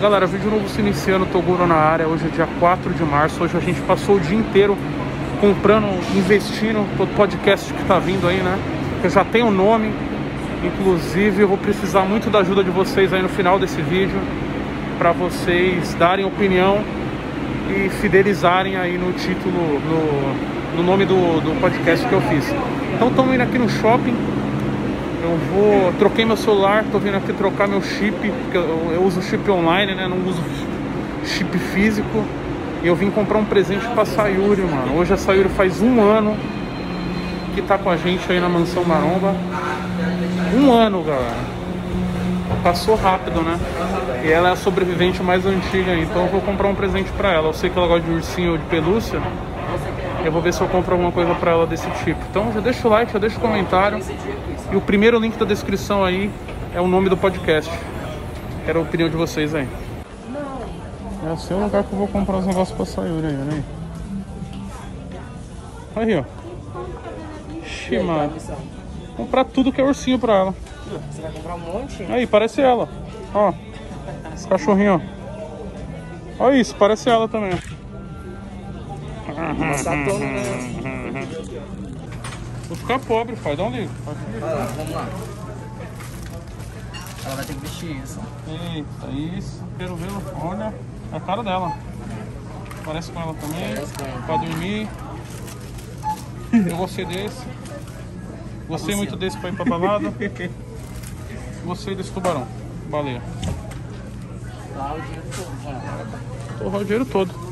Galera, vídeo novo se iniciando, Toguro na área. Hoje é dia 4 de março. Hoje a gente passou o dia inteiro comprando, investindo. Todo podcast que tá vindo aí, né? Eu já tenho o nome. Inclusive, eu vou precisar muito da ajuda de vocês aí no final desse vídeo. Pra vocês darem opinião e fidelizarem aí no título, no, no nome do, do podcast que eu fiz. Então, estamos indo aqui no shopping. Eu vou. Troquei meu celular, tô vindo aqui trocar meu chip, porque eu, eu uso chip online, né? Não uso chip físico. E eu vim comprar um presente pra Sayuri, mano. Hoje a Sayuri faz um ano que tá com a gente aí na mansão Maromba. Um ano, galera. Passou rápido, né? E ela é a sobrevivente mais antiga, então eu vou comprar um presente pra ela. Eu sei que ela gosta de ursinho ou de pelúcia. Eu vou ver se eu compro alguma coisa pra ela desse tipo. Então já deixa o like, já deixa o comentário. E o primeiro link da descrição aí é o nome do podcast. Quero a opinião de vocês aí. É o seu lugar que eu vou comprar os negócios pra Sayuri aí, olha aí. Aí, ó. Ximado. Comprar tudo que é ursinho pra ela. Você vai comprar um monte? Aí, parece ela. Ó. Esse cachorrinho, ó. Olha isso, parece ela também. Uma Saturno, né? Vou ficar pobre, pai. Dá um ligo. Vai lá, vamos lá. Ela vai ter que vestir isso. Eita, isso. Quero ver. Olha. A cara dela. Parece com ela também. Parece com ela. Pra dormir. Eu gostei desse. Gostei muito desse pra ir pra balada. Gostei desse tubarão. Baleia. Lá o dia todo. Torrar o dinheiro todo.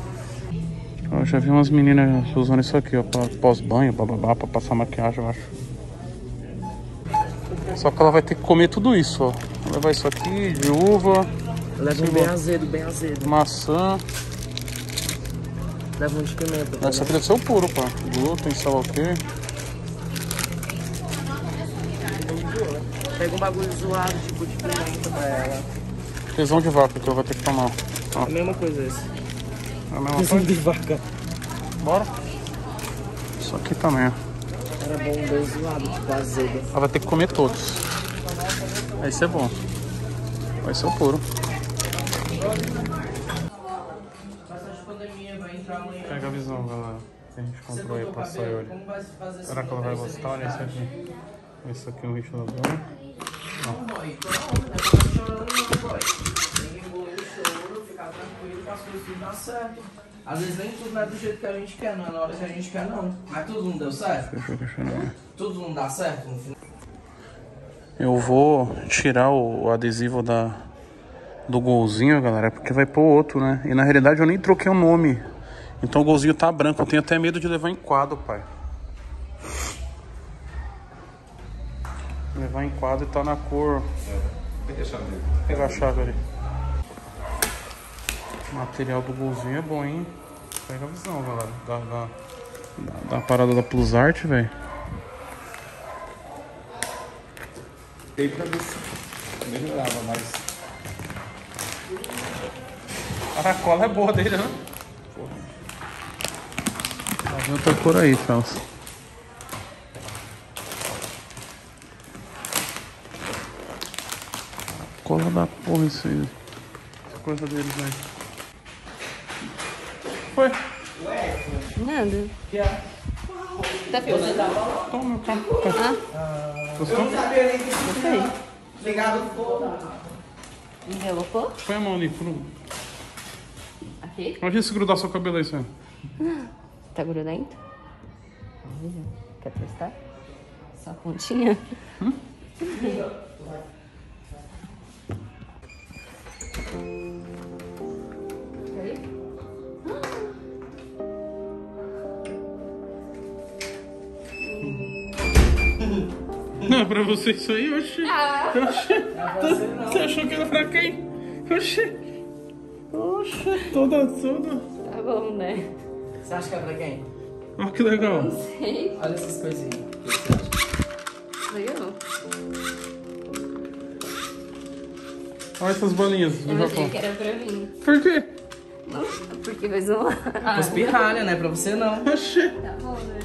Eu já vi umas meninas usando isso aqui, ó, pra pós-banho, bababá, pra passar maquiagem, eu acho. Só que ela vai ter que comer tudo isso, ó. Vou levar isso aqui, de uva, Leva um bem azedo, bem azedo. maçã. Leva um de pimenta. Isso aqui deve ser o puro, pá. Glúten, sei lá o quê. Pega um bagulho zoado, tipo de pimenta pra ela. Tesão de vaca que ela vai ter que tomar. Ó, A mesma coisa esse. É a mesma coisa. de vaca. Bora. Isso aqui também, ó. Era bom bem zoado, tipo azedo. Ela vai ter que comer todos. Esse é bom. Vai ser o puro. Pega a visão, galera. Que a gente comprou aí pra Sayori. Será que ela vai gostar? Olha esse aqui. Esse aqui é um ventilador. Às vezes nem tudo não é do jeito que a gente quer, não é na hora que a gente quer, não. Mas tudo não deu certo? Tudo não dá certo no final? Eu vou tirar o, o adesivo da, do golzinho, galera, porque vai pôr outro, né? E na realidade eu nem troquei o nome. Então o golzinho tá branco. Eu tenho até medo de levar em quadro, pai. Levar em quadro e tá na cor. Vou pegar a chave ali. O material do golzinho é bom, hein? Pega a visão, galera. Da, da, da, da parada da Plus Art, velho. Tem pra ver se melhorava, mas A cola é boa dele, né? Tá vendo outra cor aí, Felps. Cola da porra isso aí. Essa coisa deles aí. Foi. Nada. Tá filmando? Toma meu carro. Gostou? Gostei. Ligado foda. Envelopou? Põe a mão ali. Pro... Aqui? Imagina se grudar seu cabelo aí, Sam. Tá grudento? Quer testar? Só a pontinha? Aí? Não, pra você isso aí, oxi. Oxi. Você achou que era pra quem? Oxi. Oxi, toda, toda. Tá bom, né? Você acha que é pra quem? Olha que legal. Não sei. Olha essas coisinhas. O que você acha? Legal. Olha essas bolinhas do Eu achei Japão. que era pra mim. Por quê? Não, porque vai zoar. Ah, Os pirralha, né? Pra você não. Oxi. tá bom, né?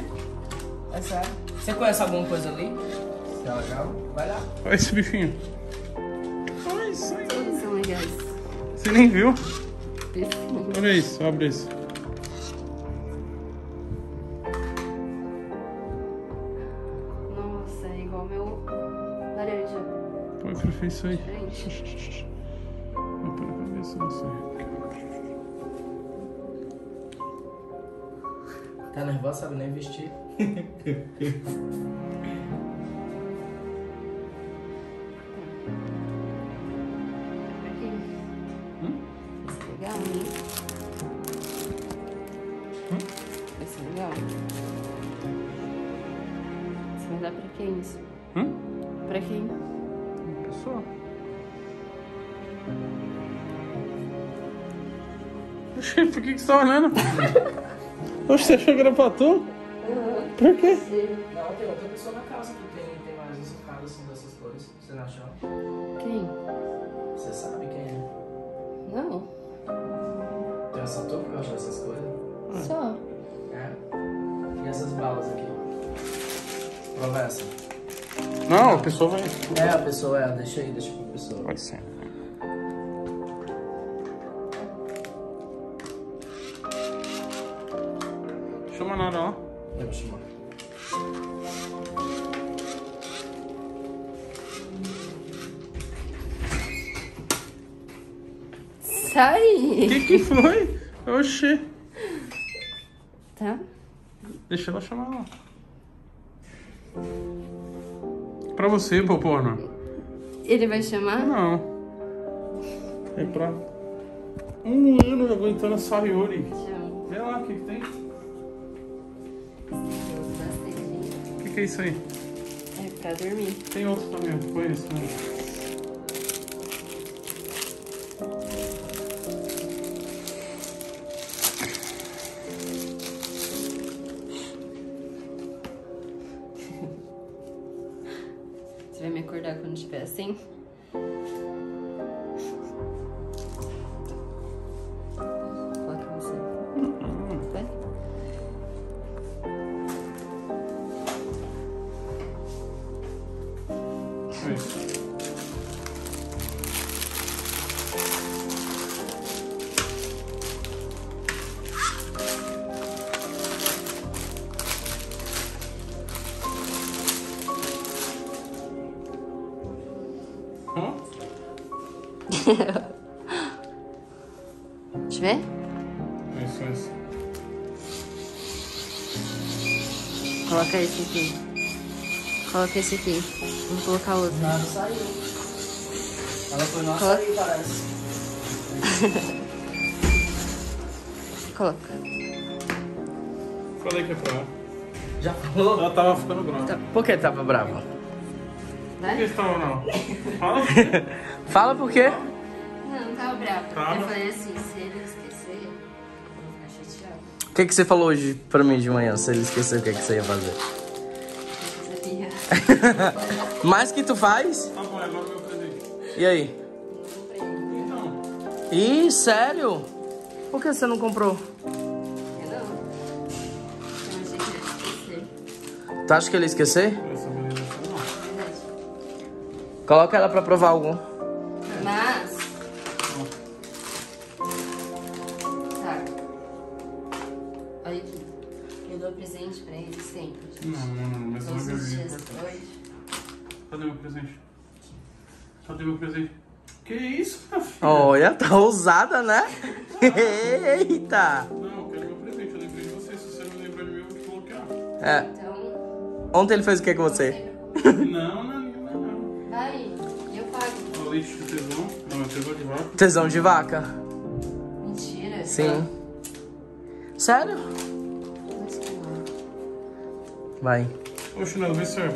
É sério. Você conhece alguma coisa ali? É legal, vai lá. Olha esse bichinho. Ai, sai. Todos são legais. Você nem viu? Perfume. Olha isso, abre isso. Nossa, é igual meu laranja. Põe pra ver isso aí. Diferente. Põe pra cabeça, não sei. Tá nervosa, sabe nem vestir. Vai ser legal, hein? Vai ser legal. Você vai dar pra quem isso? Hum? Pra quem? Pessoal. Oxi, por que, que você tá olhando? Oxe, você achou que era pra tu? Por quê? Não, tem outra pessoa na casa que tem, tem mais esse cara assim dessas cores. Você não achou? Prova essa. Não, a pessoa vai. É, a pessoa é. Deixa aí, deixa pra pessoa. Vai ser. Chama nada lá. Eu vou chamar. O Sai! que, que foi? Oxi. Tá? Deixa ela chamar lá. Pra você, Popona. Ele vai chamar? Não. É pra. Um ano aguentando a Sayori. Chama. Vê lá o que, que tem. O que, que é isso aí? É pra dormir. Tem outro também, esse, né? Deixa eu ver. Isso, isso. Coloca esse aqui. Coloca esse aqui. Vou colocar outro. Nada saiu. Ela foi no Coloca. açaí, parece. Coloca. Falei que é pra. Já falou? Ela tava ficando brava. Tá- Por que tava brava? Por que Vai? você tava não? Fala. Fala por quê? Não, não tava brava. Tava. Eu falei assim, se ele esquecer, eu vou ficar chateada. O que, que você falou hoje pra mim de manhã? Se ele esqueceu o que, que você ia fazer? Eu. Mais que tu faz? Tá bom, agora meu presente. E aí? Então, Ih, sério? Por que você não comprou? Eu não. Eu achei que ele ia esquecer. Tu acha que ele ia esquecer? essa beleza aqui não. Verdade. Coloca ela pra provar algum. Sempre. Não, não, não, mas Todos não é os dias. Hoje. Cadê meu presente? Cadê meu presente? Que isso, minha filha? Olha, tá ousada, né? Eita! Não, eu quero meu presente. Eu lembrei de você. Se você não lembrou de mim, eu vou te bloquear. É, Então. ontem ele fez o que com você? Não, não, não, não. Vai, eu pago. O leite de tesão. Não, é tesão de vaca. Tesão de vaca. Mentira. Sim. Sério? Não. Vai. Ô, chinelo, vê se serve.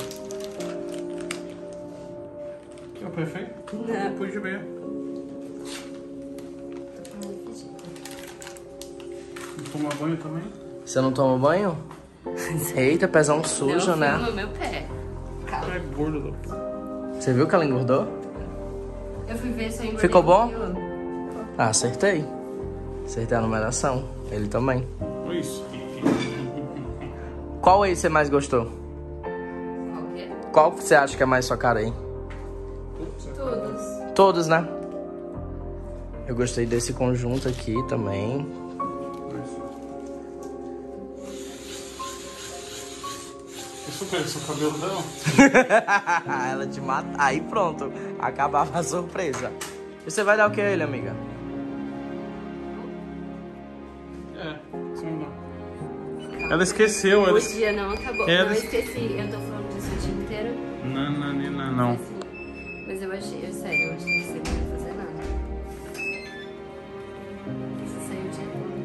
É o perfeito? Não. Depois de ver. Tomar banho também? Você não toma banho? Eita, pezão sujo, não, né? no meu pé. Calma. É gordo. Você viu que ela engordou? Eu fui ver se eu engordei Ficou bom? Ah, acertei. Acertei a numeração. Ele também. Isso. Qual aí você mais gostou? Qual que é? Qual que você acha que é mais sua cara aí? Todos. Todos, né? Eu gostei desse conjunto aqui também. Isso que é seu cabelo dela? Ela te mata. Aí pronto. Acabava a surpresa. E você vai dar o que a ele, amiga? Ela esqueceu, ela O esqueceu. dia não acabou. Não, eu esqueci. Eu tô falando disso o dia inteiro. Não, não, não, não, não. Mas, mas eu achei, eu, sério, eu achei que você não ia fazer nada. Você saiu o dia todo.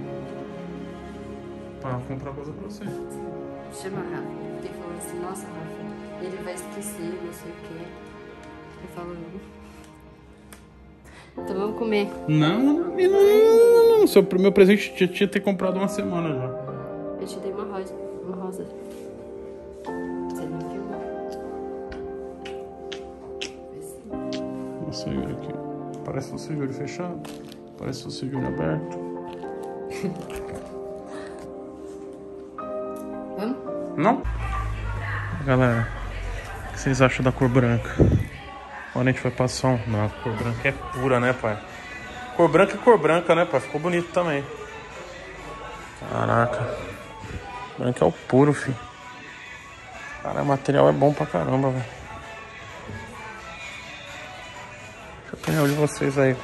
Pra comprar coisa pra você. Chama a Rafa. Ele falou assim, nossa, Rafa, ele vai esquecer, não sei o quê. Eu falo, não. Então vamos comer. Não, não, não, não, não, não. Seu meu presente tinha, tinha ter comprado uma semana já. Rosa. Você não. Você Yuri aqui. Parece você Yuri fechado. Parece você Yuri aberto. Vamos? Não? Galera, o que vocês acham da cor branca? Quando a gente vai passar um. Não, a cor branca é pura, né, pai? Cor branca é cor branca, né, pai? Ficou bonito também. Caraca. Branco é o puro, filho. Cara, o material é bom pra caramba, velho. Deixa eu opinião de vocês aí.